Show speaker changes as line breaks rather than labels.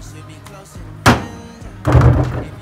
we should be close and